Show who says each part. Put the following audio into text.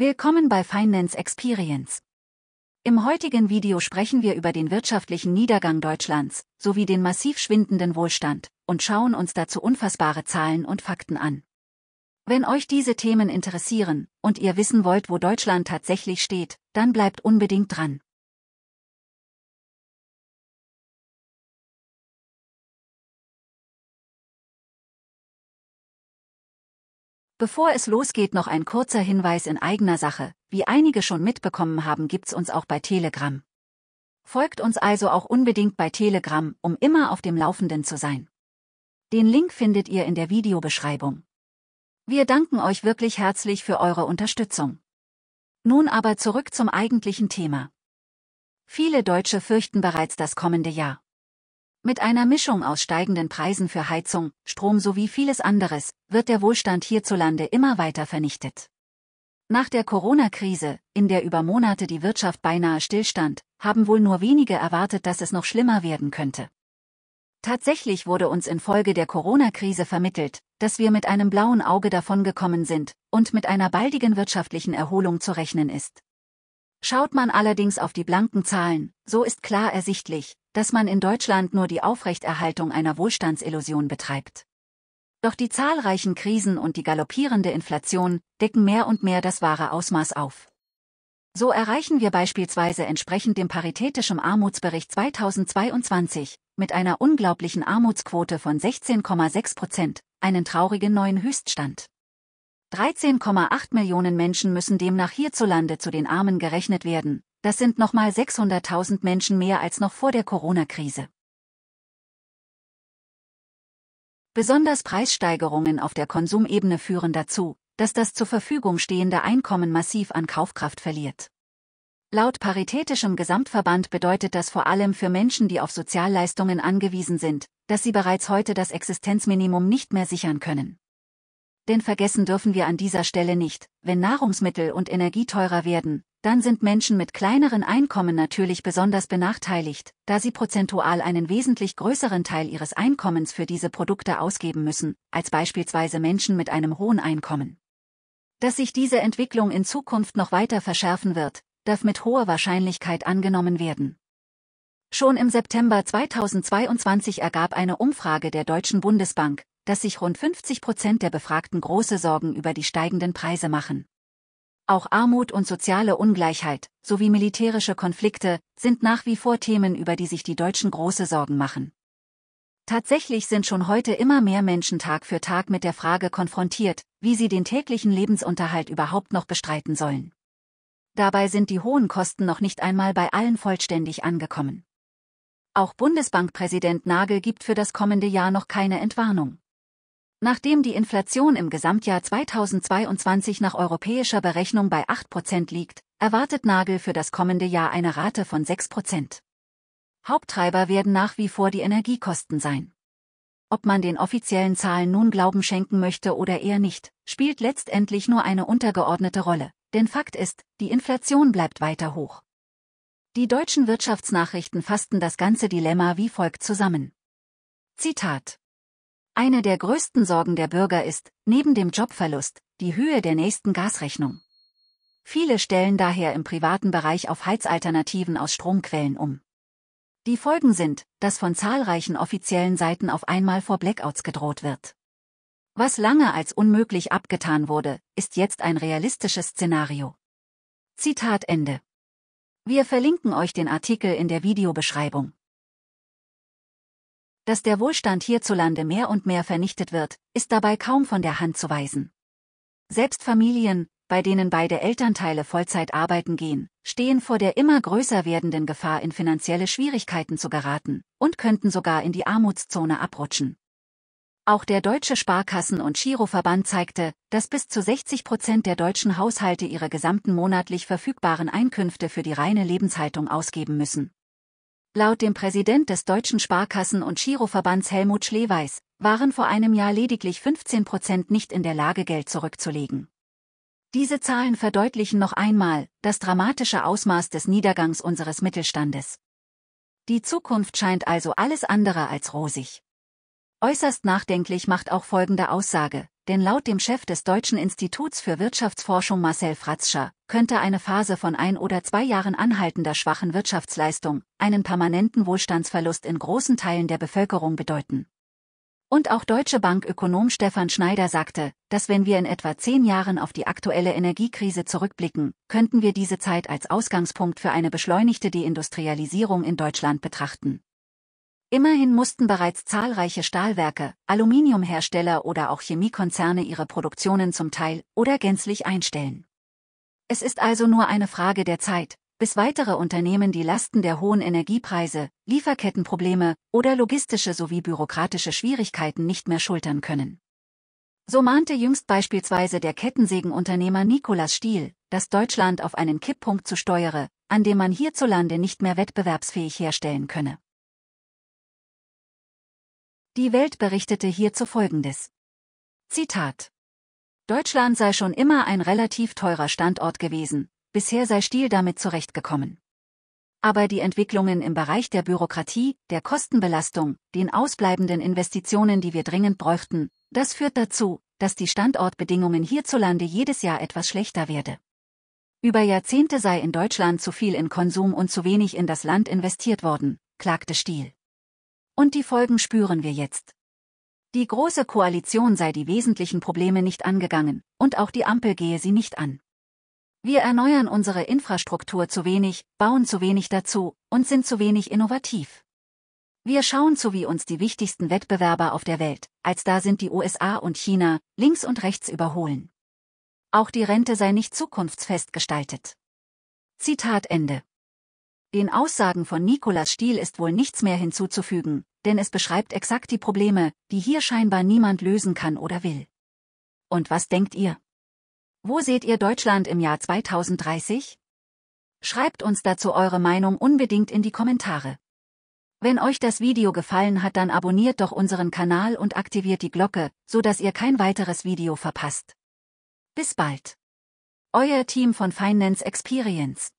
Speaker 1: Willkommen bei Finance Experience. Im heutigen Video sprechen wir über den wirtschaftlichen Niedergang Deutschlands sowie den massiv schwindenden Wohlstand und schauen uns dazu unfassbare Zahlen und Fakten an. Wenn euch diese Themen interessieren und ihr wissen wollt, wo Deutschland tatsächlich steht, dann bleibt unbedingt dran. Bevor es losgeht noch ein kurzer Hinweis in eigener Sache, wie einige schon mitbekommen haben gibt's uns auch bei Telegram. Folgt uns also auch unbedingt bei Telegram, um immer auf dem Laufenden zu sein. Den Link findet ihr in der Videobeschreibung. Wir danken euch wirklich herzlich für eure Unterstützung. Nun aber zurück zum eigentlichen Thema. Viele Deutsche fürchten bereits das kommende Jahr. Mit einer Mischung aus steigenden Preisen für Heizung, Strom sowie vieles anderes, wird der Wohlstand hierzulande immer weiter vernichtet. Nach der Corona-Krise, in der über Monate die Wirtschaft beinahe stillstand, haben wohl nur wenige erwartet, dass es noch schlimmer werden könnte. Tatsächlich wurde uns infolge der Corona-Krise vermittelt, dass wir mit einem blauen Auge davongekommen sind und mit einer baldigen wirtschaftlichen Erholung zu rechnen ist. Schaut man allerdings auf die blanken Zahlen, so ist klar ersichtlich, dass man in Deutschland nur die Aufrechterhaltung einer Wohlstandsillusion betreibt. Doch die zahlreichen Krisen und die galoppierende Inflation decken mehr und mehr das wahre Ausmaß auf. So erreichen wir beispielsweise entsprechend dem Paritätischen Armutsbericht 2022 mit einer unglaublichen Armutsquote von 16,6 Prozent einen traurigen neuen Höchststand. 13,8 Millionen Menschen müssen demnach hierzulande zu den Armen gerechnet werden, das sind nochmal 600.000 Menschen mehr als noch vor der Corona-Krise. Besonders Preissteigerungen auf der Konsumebene führen dazu, dass das zur Verfügung stehende Einkommen massiv an Kaufkraft verliert. Laut Paritätischem Gesamtverband bedeutet das vor allem für Menschen, die auf Sozialleistungen angewiesen sind, dass sie bereits heute das Existenzminimum nicht mehr sichern können. Denn vergessen dürfen wir an dieser Stelle nicht, wenn Nahrungsmittel und Energie teurer werden, dann sind Menschen mit kleineren Einkommen natürlich besonders benachteiligt, da sie prozentual einen wesentlich größeren Teil ihres Einkommens für diese Produkte ausgeben müssen, als beispielsweise Menschen mit einem hohen Einkommen. Dass sich diese Entwicklung in Zukunft noch weiter verschärfen wird, darf mit hoher Wahrscheinlichkeit angenommen werden. Schon im September 2022 ergab eine Umfrage der Deutschen Bundesbank, dass sich rund 50 Prozent der Befragten große Sorgen über die steigenden Preise machen. Auch Armut und soziale Ungleichheit sowie militärische Konflikte sind nach wie vor Themen, über die sich die Deutschen große Sorgen machen. Tatsächlich sind schon heute immer mehr Menschen Tag für Tag mit der Frage konfrontiert, wie sie den täglichen Lebensunterhalt überhaupt noch bestreiten sollen. Dabei sind die hohen Kosten noch nicht einmal bei allen vollständig angekommen. Auch Bundesbankpräsident Nagel gibt für das kommende Jahr noch keine Entwarnung. Nachdem die Inflation im Gesamtjahr 2022 nach europäischer Berechnung bei 8% liegt, erwartet Nagel für das kommende Jahr eine Rate von 6%. Haupttreiber werden nach wie vor die Energiekosten sein. Ob man den offiziellen Zahlen nun Glauben schenken möchte oder eher nicht, spielt letztendlich nur eine untergeordnete Rolle, denn Fakt ist, die Inflation bleibt weiter hoch. Die deutschen Wirtschaftsnachrichten fassten das ganze Dilemma wie folgt zusammen. Zitat eine der größten Sorgen der Bürger ist, neben dem Jobverlust, die Höhe der nächsten Gasrechnung. Viele stellen daher im privaten Bereich auf Heizalternativen aus Stromquellen um. Die Folgen sind, dass von zahlreichen offiziellen Seiten auf einmal vor Blackouts gedroht wird. Was lange als unmöglich abgetan wurde, ist jetzt ein realistisches Szenario. Zitat Ende. Wir verlinken euch den Artikel in der Videobeschreibung. Dass der Wohlstand hierzulande mehr und mehr vernichtet wird, ist dabei kaum von der Hand zu weisen. Selbst Familien, bei denen beide Elternteile Vollzeit arbeiten gehen, stehen vor der immer größer werdenden Gefahr in finanzielle Schwierigkeiten zu geraten und könnten sogar in die Armutszone abrutschen. Auch der Deutsche Sparkassen- und Giroverband zeigte, dass bis zu 60 Prozent der deutschen Haushalte ihre gesamten monatlich verfügbaren Einkünfte für die reine Lebenshaltung ausgeben müssen. Laut dem Präsident des Deutschen Sparkassen- und Giroverbands Helmut Schleweis waren vor einem Jahr lediglich 15 Prozent nicht in der Lage, Geld zurückzulegen. Diese Zahlen verdeutlichen noch einmal das dramatische Ausmaß des Niedergangs unseres Mittelstandes. Die Zukunft scheint also alles andere als rosig. Äußerst nachdenklich macht auch folgende Aussage. Denn laut dem Chef des Deutschen Instituts für Wirtschaftsforschung Marcel Fratzscher könnte eine Phase von ein oder zwei Jahren anhaltender schwachen Wirtschaftsleistung einen permanenten Wohlstandsverlust in großen Teilen der Bevölkerung bedeuten. Und auch Deutsche Bank-Ökonom Stefan Schneider sagte, dass wenn wir in etwa zehn Jahren auf die aktuelle Energiekrise zurückblicken, könnten wir diese Zeit als Ausgangspunkt für eine beschleunigte Deindustrialisierung in Deutschland betrachten. Immerhin mussten bereits zahlreiche Stahlwerke, Aluminiumhersteller oder auch Chemiekonzerne ihre Produktionen zum Teil oder gänzlich einstellen. Es ist also nur eine Frage der Zeit, bis weitere Unternehmen die Lasten der hohen Energiepreise, Lieferkettenprobleme oder logistische sowie bürokratische Schwierigkeiten nicht mehr schultern können. So mahnte jüngst beispielsweise der Kettensägenunternehmer Nikolaus Stiel, dass Deutschland auf einen Kipppunkt zu steuere, an dem man hierzulande nicht mehr wettbewerbsfähig herstellen könne. Die Welt berichtete hierzu folgendes. Zitat. Deutschland sei schon immer ein relativ teurer Standort gewesen, bisher sei Stiel damit zurechtgekommen. Aber die Entwicklungen im Bereich der Bürokratie, der Kostenbelastung, den ausbleibenden Investitionen, die wir dringend bräuchten, das führt dazu, dass die Standortbedingungen hierzulande jedes Jahr etwas schlechter werde. Über Jahrzehnte sei in Deutschland zu viel in Konsum und zu wenig in das Land investiert worden, klagte Stiel. Und die Folgen spüren wir jetzt. Die Große Koalition sei die wesentlichen Probleme nicht angegangen, und auch die Ampel gehe sie nicht an. Wir erneuern unsere Infrastruktur zu wenig, bauen zu wenig dazu und sind zu wenig innovativ. Wir schauen zu, wie uns die wichtigsten Wettbewerber auf der Welt, als da sind die USA und China, links und rechts überholen. Auch die Rente sei nicht zukunftsfest gestaltet. Zitat Ende. Den Aussagen von Nikolaus Stiel ist wohl nichts mehr hinzuzufügen, denn es beschreibt exakt die Probleme, die hier scheinbar niemand lösen kann oder will. Und was denkt ihr? Wo seht ihr Deutschland im Jahr 2030? Schreibt uns dazu eure Meinung unbedingt in die Kommentare. Wenn euch das Video gefallen hat, dann abonniert doch unseren Kanal und aktiviert die Glocke, so dass ihr kein weiteres Video verpasst. Bis bald. Euer Team von Finance Experience